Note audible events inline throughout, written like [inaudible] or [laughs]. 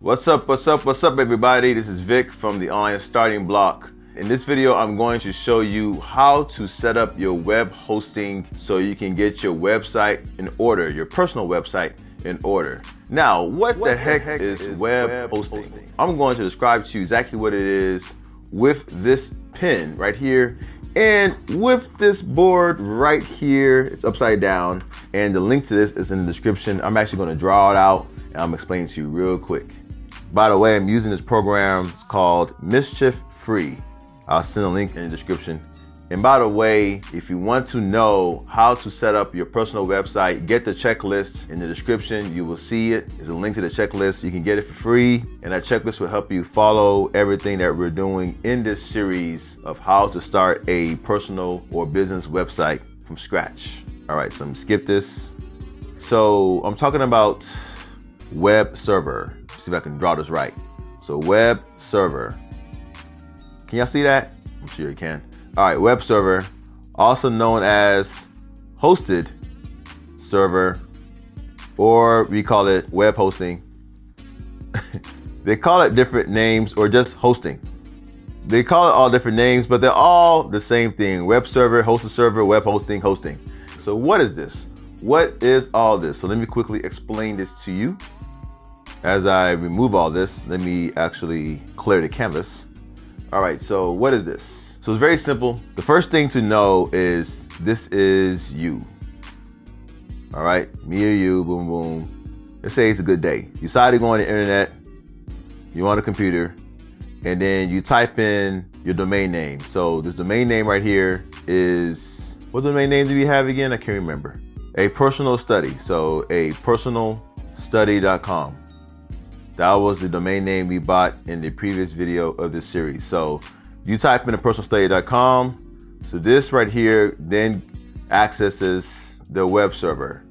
What's up, what's up, what's up everybody? This is Vic from the Online Starting Block. In this video, I'm going to show you how to set up your web hosting so you can get your website in order, your personal website in order. Now, what, what the, heck, heck is, is, web, web hosting? hosting? I'm going to describe to you exactly what it is with this pen right here and with this board right here. It's upside down and the link to this is in the description. I'm actually going to draw it out and I'm explaining to you real quick. By the way, I'm using this program. It's called Mischief Free. I'll send a link in the description. And by the way, if you want to know how to set up your personal website, get the checklist in the description. You will see it. There's a link to the checklist. You can get it for free. And that checklist will help you follow everything that we're doing in this series of how to start a personal or business website from scratch. All right, so I'm skip this. So I'm talking about web server. See if I can draw this right. So web server. Can y'all see that? I'm sure you can. All right, web server, also known as hosted server, or we call it web hosting. [laughs] they call it different names or just hosting. They call it all different names, but they're all the same thing. Web server, hosted server, web hosting, hosting. So what is this? What is all this? So let me quickly explain this to you. As I remove all this, let me actually clear the canvas. All right, so what is this? So it's very simple. The first thing to know is this is you. All right, me or you, boom, boom. Let's say it's a good day. You decide to go on the internet, you're on a computer, and then you type in your domain name. So this domain name right here is, what domain name do we have again? I can't remember. A personal study. So a personalstudy.com. That was the domain name we bought in the previous video of this series. So you type in a personalstudy.com. So this right here then accesses the web server.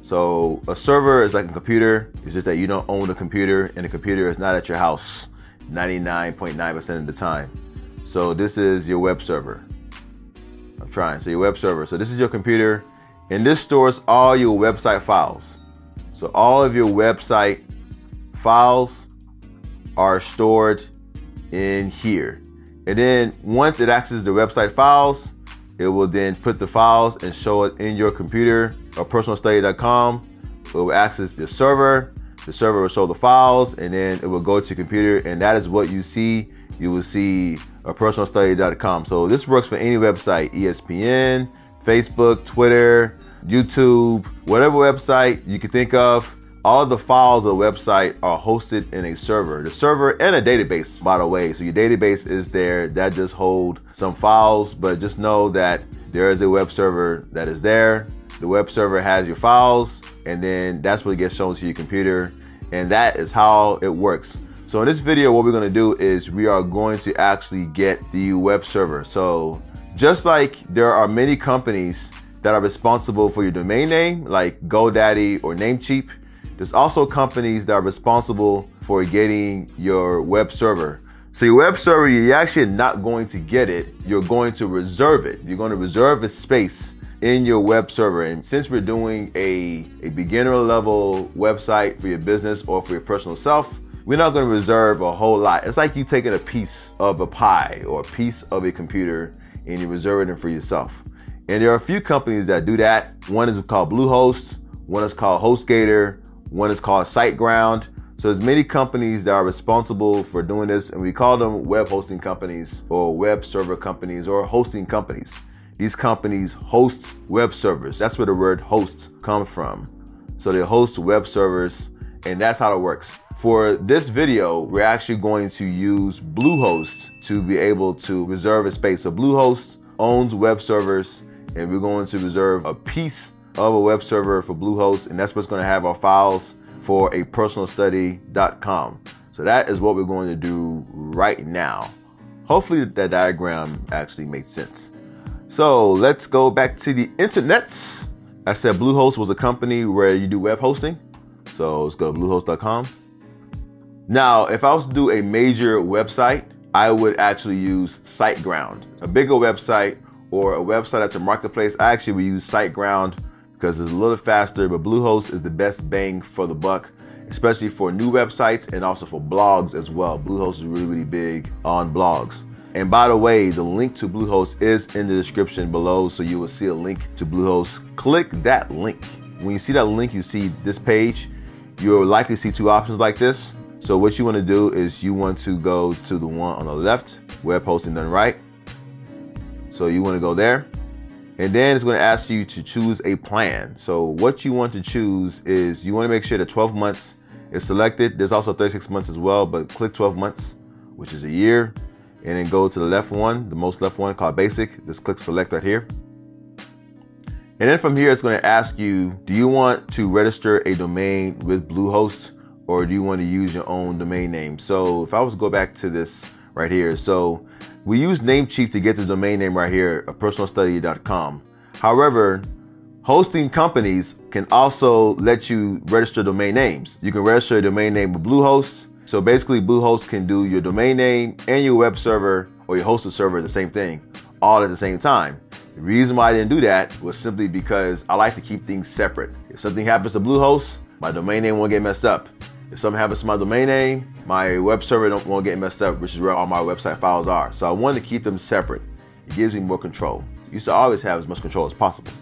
So a server is like a computer. It's just that you don't own the computer and the computer is not at your house 99.9% of the time. So this is your web server. I'm trying. So your web server. So this is your computer and this stores all your website files. So all of your website files are stored in here. And then once it accesses the website files, it will then put the files and show it in your computer or personalstudy.com. It will access the server. The server will show the files and then it will go to computer and that is what you see. You will see a personalstudy.com. So this works for any website, ESPN, Facebook, Twitter, YouTube, whatever website you can think of all of the files of the website are hosted in a server. The server and a database, by the way. So your database is there. That just hold some files, but just know that there is a web server that is there. The web server has your files, and then that's what gets shown to your computer. And that is how it works. So in this video, what we're gonna do is we are going to actually get the web server. So just like there are many companies that are responsible for your domain name, like GoDaddy or Namecheap, there's also companies that are responsible for getting your web server. So your web server, you're actually not going to get it. You're going to reserve it. You're going to reserve a space in your web server. And since we're doing a, a beginner level website for your business or for your personal self, we're not going to reserve a whole lot. It's like you taking a piece of a pie or a piece of a computer and you're reserving it for yourself. And there are a few companies that do that. One is called Bluehost, one is called HostGator, one is called SiteGround. So there's many companies that are responsible for doing this, and we call them web hosting companies or web server companies or hosting companies. These companies host web servers. That's where the word host comes from. So they host web servers, and that's how it works. For this video, we're actually going to use Bluehost to be able to reserve a space. So Bluehost owns web servers, and we're going to reserve a piece of a web server for Bluehost, and that's what's going to have our files for a personalstudy.com. So that is what we're going to do right now. Hopefully that diagram actually made sense. So let's go back to the internets. I said Bluehost was a company where you do web hosting. So let's go to bluehost.com. Now, if I was to do a major website, I would actually use SiteGround, a bigger website or a website that's a marketplace. I actually would use SiteGround because it's a little faster, but Bluehost is the best bang for the buck. especially for new websites and also for blogs as well. Bluehost is really, really big on blogs. And by the way, the link to Bluehost is in the description below, so you will see a link to Bluehost. Click that link. When you see that link, you see this page. You'll likely see two options like this. So what you want to do is you want to go to the one on the left, web hosting done right. So you want to go there. And then it's going to ask you to choose a plan. So what you want to choose is you want to make sure that 12 months is selected. There's also 36 months as well, but click 12 months, which is a year. And then go to the left one, the most left one called basic. Just click select right here. And then from here, it's going to ask you, do you want to register a domain with Bluehost or do you want to use your own domain name? So if I was to go back to this right here, so we use Namecheap to get the domain name right here, a personalstudy.com. However, hosting companies can also let you register domain names. You can register a domain name with Bluehost. So basically Bluehost can do your domain name and your web server or your hosted server the same thing all at the same time. The reason why I didn't do that was simply because I like to keep things separate. If something happens to Bluehost, my domain name won't get messed up. If something happens to my domain name, my web server don't, won't get messed up, which is where all my website files are. So I wanted to keep them separate. It gives me more control. You should always have as much control as possible.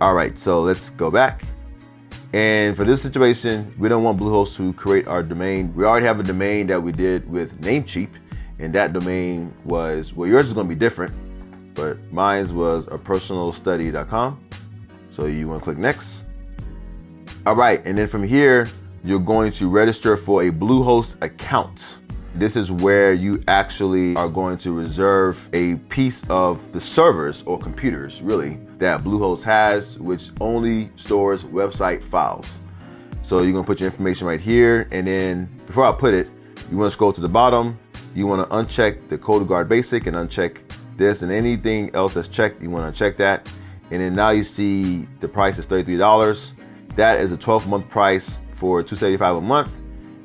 All right, so let's go back. And for this situation, we don't want Bluehost to create our domain. We already have a domain that we did with Namecheap, and that domain was, well, yours is gonna be different but mine was a personalstudy.com. So you want to click next. All right, and then from here, you're going to register for a Bluehost account. This is where you actually are going to reserve a piece of the servers or computers, really, that Bluehost has, which only stores website files. So you're gonna put your information right here, and then before I put it, you wanna scroll to the bottom, you wanna uncheck the CodeGuard Basic and uncheck this and anything else that's checked, you want to check that. And then now you see the price is $33. That is a 12 month price for 275 a month.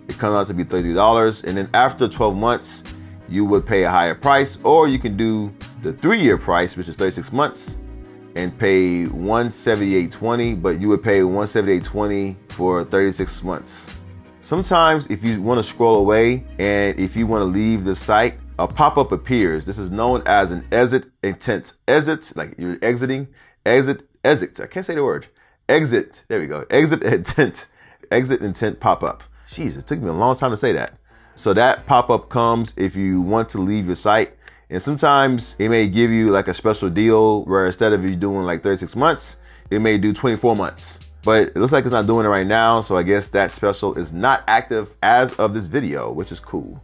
It comes out to be $33. And then after 12 months, you would pay a higher price, or you can do the three year price, which is 36 months, and pay 178.20, but you would pay 178.20 for 36 months. Sometimes if you want to scroll away and if you want to leave the site, a pop-up appears. This is known as an exit intent. Exit, like you're exiting, exit, exit. I can't say the word. Exit. There we go. Exit intent. Exit intent pop-up. Jeez, it took me a long time to say that. So that pop-up comes if you want to leave your site. And sometimes it may give you like a special deal where instead of you doing like 36 months, it may do 24 months. But it looks like it's not doing it right now. So I guess that special is not active as of this video, which is cool.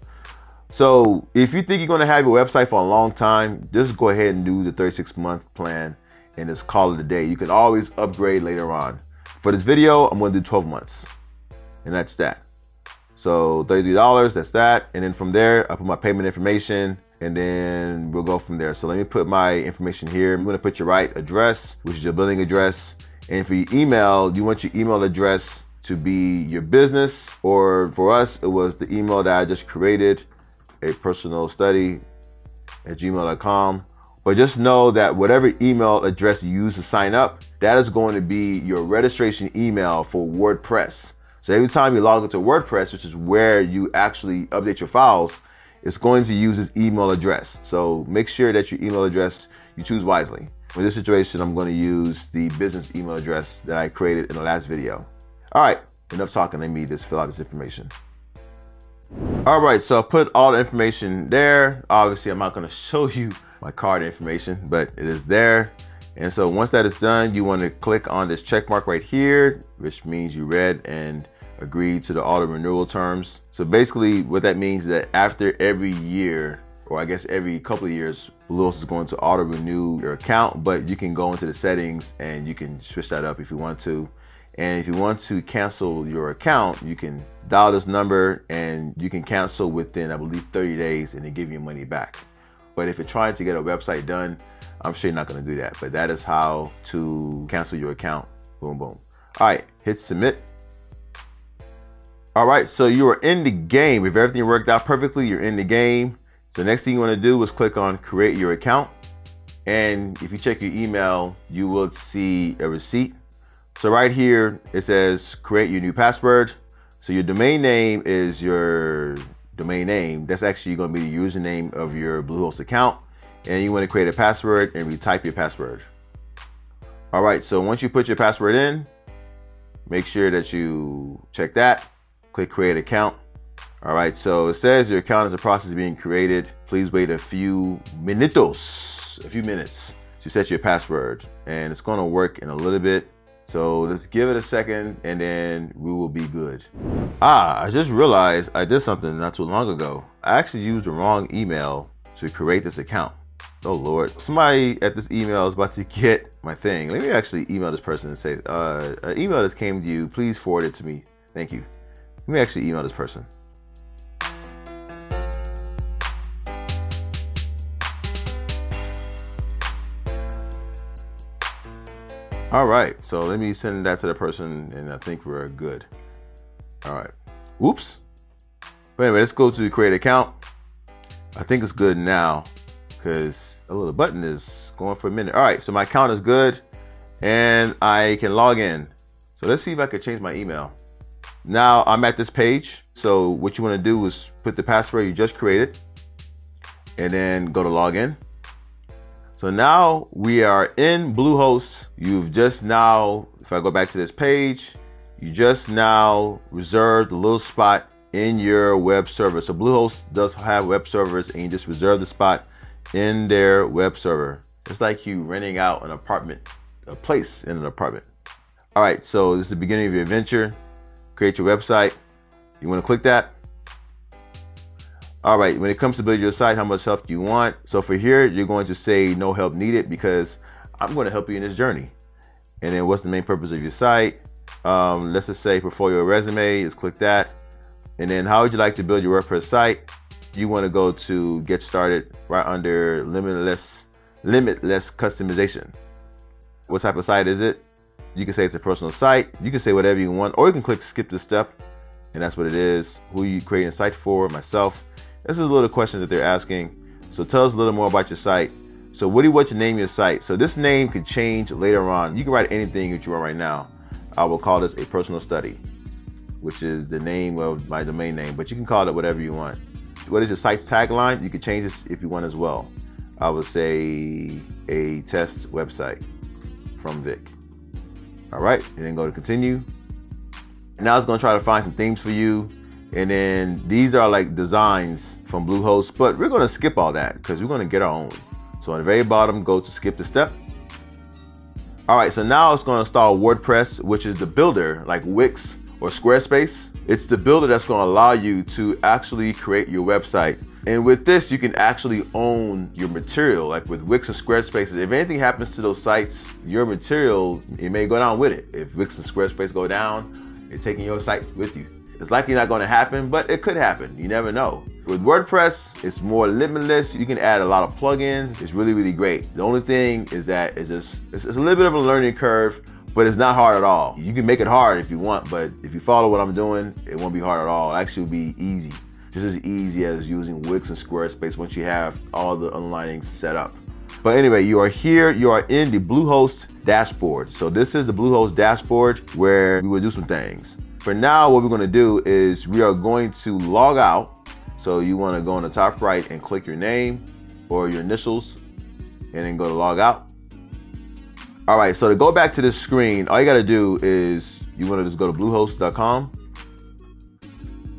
So if you think you're gonna have your website for a long time, just go ahead and do the 36 month plan and just call it a day. You can always upgrade later on. For this video, I'm gonna do 12 months and that's that. So $33, that's that. And then from there, I put my payment information and then we'll go from there. So let me put my information here. I'm gonna put your right address, which is your billing address. And for your email, you want your email address to be your business, or for us, it was the email that I just created a personal study at gmail.com. But just know that whatever email address you use to sign up, that is going to be your registration email for WordPress. So every time you log into WordPress, which is where you actually update your files, it's going to use this email address. So make sure that your email address you choose wisely. For this situation, I'm going to use the business email address that I created in the last video. All right, enough talking. Let me just fill out this information. All right, so I put all the information there. Obviously, I'm not gonna [laughs] show you my card information, but it is there. And so once that is done, you wanna click on this check mark right here, which means you read and agreed to the auto renewal terms. So basically what that means is that after every year, or I guess every couple of years, Bluehost is going to auto renew your account, but you can go into the settings and you can switch that up if you want to. And if you want to cancel your account, you can dial this number and you can cancel within, I believe, 30 days and they give you money back. But if you're trying to get a website done, I'm sure you're not gonna do that. But that is how to cancel your account. Boom, boom. All right, hit submit. All right, so you are in the game. If everything worked out perfectly, you're in the game. So next thing you wanna do is click on create your account. And if you check your email, you will see a receipt so right here, it says create your new password. So your domain name is your domain name. That's actually going to be the username of your Bluehost account. And you want to create a password and retype your password. All right, so once you put your password in, make sure that you check that, click create account. All right, so it says your account is a process being created. Please wait a few minutos, a few minutes to set your password. And it's gonna work in a little bit. So let's give it a second and then we will be good. Ah, I just realized I did something not too long ago. I actually used the wrong email to create this account. Oh Lord, somebody at this email is about to get my thing. Let me actually email this person and say, uh, an email just came to you. Please forward it to me. Thank you. Let me actually email this person. All right, so let me send that to the person, and I think we're good. All right. Oops. But anyway, let's go to create account. I think it's good now because a little button is going for a minute. All right, so my account is good, and I can log in. So let's see if I can change my email. Now I'm at this page. So what you want to do is put the password you just created, and then go to login. So now we are in Bluehost. You've just now, if I go back to this page, you just now reserved a little spot in your web server. So Bluehost does have web servers and you just reserve the spot in their web server. It's like you renting out an apartment, a place in an apartment. All right, so this is the beginning of your adventure. Create your website. You want to click that. All right, when it comes to build your site, how much help do you want? So for here, you're going to say no help needed because I'm going to help you in this journey. And then what's the main purpose of your site? Um, let's just say portfolio resume, just click that. And then how would you like to build your WordPress site? You want to go to get started right under limitless, limitless customization. What type of site is it? You can say it's a personal site. You can say whatever you want, or you can click skip this step. And that's what it is. Who you creating a site for? Myself. This is a little questions that they're asking. So tell us a little more about your site. So what do you want to name your site? So this name could change later on. You can write anything that you want right now. I will call this a personal study, which is the name of my domain name, but you can call it whatever you want. What is your site's tagline? You can change this if you want as well. I would say a test website from Vic. All right, and then go to continue. And now it's gonna try to find some themes for you and then these are like designs from Bluehost, but we're gonna skip all that because we're gonna get our own. So on the very bottom, go to skip the step. All right, so now it's gonna install WordPress, which is the builder like Wix or Squarespace. It's the builder that's gonna allow you to actually create your website. And with this, you can actually own your material. Like with Wix and Squarespace, if anything happens to those sites, your material, it may go down with it. If Wix and Squarespace go down, you're taking your site with you. It's likely not going to happen, but it could happen. You never know. With WordPress, it's more limitless. You can add a lot of plugins. It's really, really great. The only thing is that it's just, it's, it's a little bit of a learning curve, but it's not hard at all. You can make it hard if you want, but if you follow what I'm doing, it won't be hard at all. It actually will be easy. Just as easy as using Wix and Squarespace once you have all the underlinings set up. But anyway, you are here, you are in the Bluehost dashboard. So this is the Bluehost dashboard where we will do some things. For now, what we're gonna do is we are going to log out. So you wanna go on the top right and click your name or your initials and then go to log out. All right, so to go back to this screen, all you gotta do is you wanna just go to bluehost.com.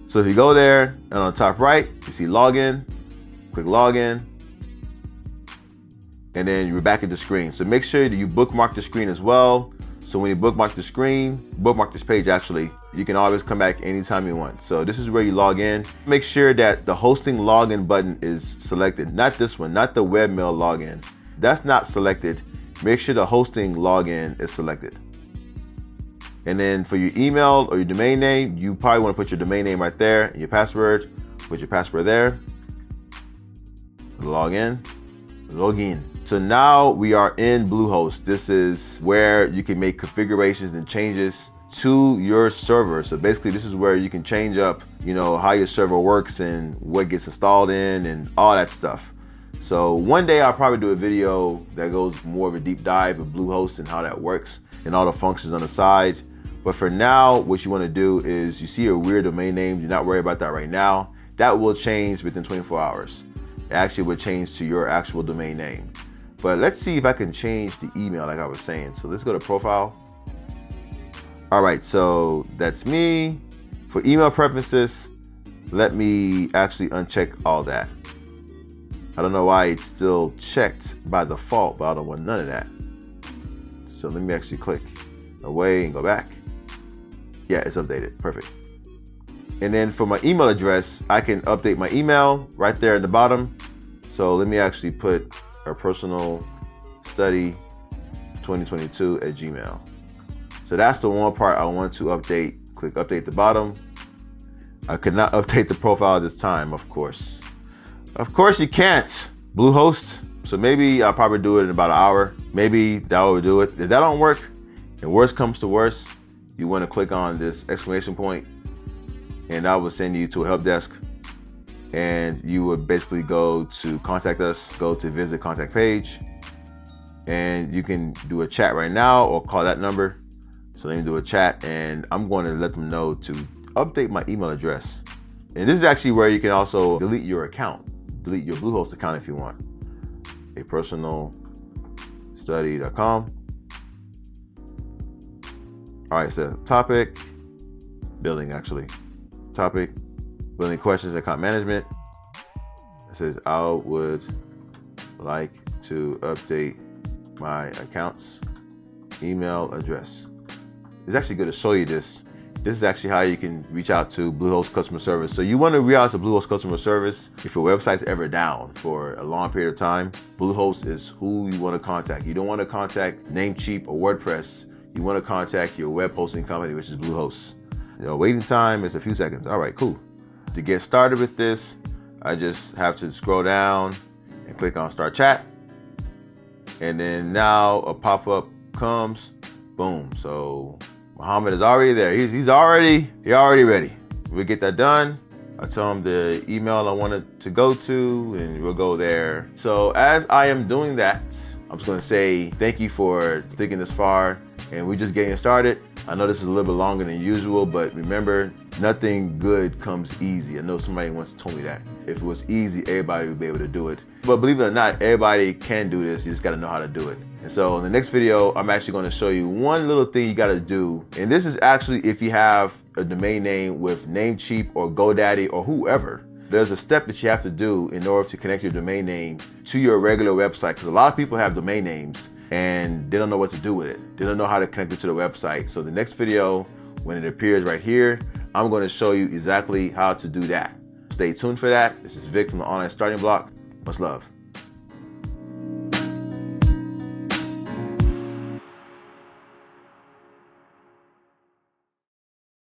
So if you go there and on the top right, you see login, click login, and then you're back at the screen. So make sure that you bookmark the screen as well. So when you bookmark the screen, bookmark this page actually, you can always come back anytime you want. So this is where you log in. Make sure that the hosting login button is selected, not this one, not the webmail login. That's not selected. Make sure the hosting login is selected. And then for your email or your domain name, you probably want to put your domain name right there and your password. Put your password there. Log in. Log in. So now we are in Bluehost. This is where you can make configurations and changes to your server. So basically this is where you can change up, you know, how your server works and what gets installed in and all that stuff. So one day I'll probably do a video that goes more of a deep dive of Bluehost and how that works and all the functions on the side. But for now, what you want to do is you see a weird domain name. Do not worry about that right now. That will change within 24 hours. It actually will change to your actual domain name. But let's see if I can change the email like I was saying. So let's go to profile. All right, so that's me. For email preferences, let me actually uncheck all that. I don't know why it's still checked by default, but I don't want none of that. So let me actually click away and go back. Yeah, it's updated. Perfect. And then for my email address, I can update my email right there at the bottom. So let me actually put a personal study 2022 at Gmail. So that's the one part I want to update. Click update the bottom. I could not [laughs] update the profile this time, of course. Of course you can't. Bluehost. So maybe I'll probably do it in about an hour. Maybe that will do it. If that don't work, and worst comes to worst, you want to click on this exclamation point, and I will send you to a help desk. And you would basically go to contact us, go to visit contact page, and you can do a chat right now or call that number. So let me do a chat, and I'm going to let them know to update my email address. And this is actually where you can also delete your account, delete your Bluehost account if you want. A personal study.com. All right, so topic, building actually. Topic, building questions, account management. It says, I would like to update my account's email address. It's actually good to show you this this is actually how you can reach out to Bluehost customer service. So you want to reach out to Bluehost customer service if your website's ever down for a long period of time. Bluehost is who you want to contact. You don't want to contact Namecheap or WordPress. You want to contact your web hosting company, which is Bluehost. You know, waiting time is a few seconds. All right, cool. To get started with this, I just have to scroll down and click on Start Chat. And then now a pop-up comes. Boom. So Muhammad is already there. He's, he's already he already ready. We get that done. I tell him the email I wanted to go to, and we'll go there. So as I am doing that, I'm just gonna say thank you for sticking this far, and we're just getting started. I know this is a little bit longer than usual, but remember, nothing good comes easy. I know somebody once told me that. If it was easy, everybody would be able to do it. But believe it or not, everybody can do this. You just gotta know how to do it. And so in the next video, I'm actually gonna show you one little thing you gotta do. And this is actually if you have a domain name with Namecheap or GoDaddy or whoever. There's a step that you have to do in order to connect your domain name to your regular website. Because a lot of people have domain names and they don't know what to do with it. They don't know how to connect it to the website. So the next video, when it appears right here, I'm gonna show you exactly how to do that. Stay tuned for that. This is Vic from the Online Starting Block. Much love.